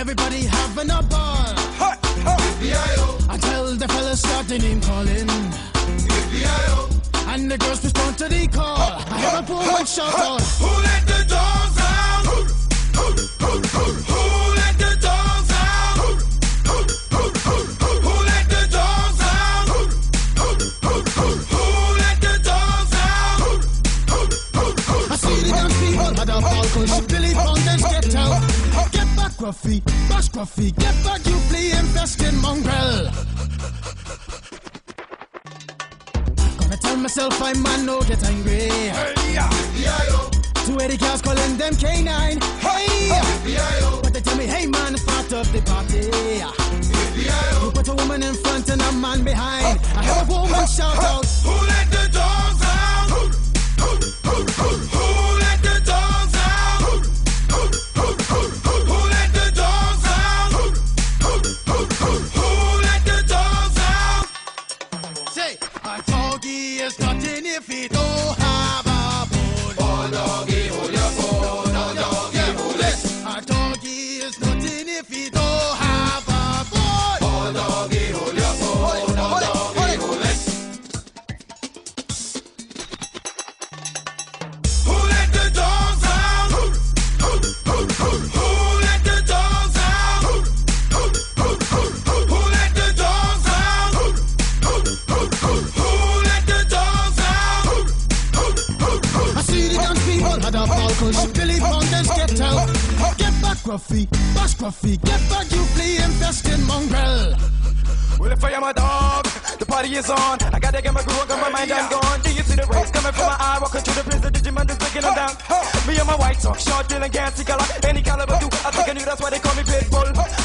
everybody having a ball. Ha, ha. Until the fellas start the name calling. And the girls respond to the call. I hear a woman shout out. Who let the dogs out? Who let the Get back, Gruffy, bash Gruffy, get back, you flea infested mongrel. Gonna tell myself I'm man, no get angry. Hey, yeah. Two eighty cars calling them K9. Hey! But they tell me, hey man, start up the party. You put a woman in front and a man behind. I heard a woman is nothing if he don't have a. Oh, doggy, hold your. Oh, doggy, hold it. Who let the dogs out? Who let the dogs out? Who let the dogs out? Who let the dogs? I see the dance people had a ball cause Billy Fountains get out. Get back, Gruffy, bash Gruffy, get back, you flea infested mongrel. Well, if I am a dog, the party is on. I gotta get my groove on, got my mind, I'm gone. Do you see the rays coming from my eye? Walking through the prison, Digimon just breaking them down. Me and my white talk, short, deal, and gassy color. Any caliber do, I think I knew that's why they call me Pitbull.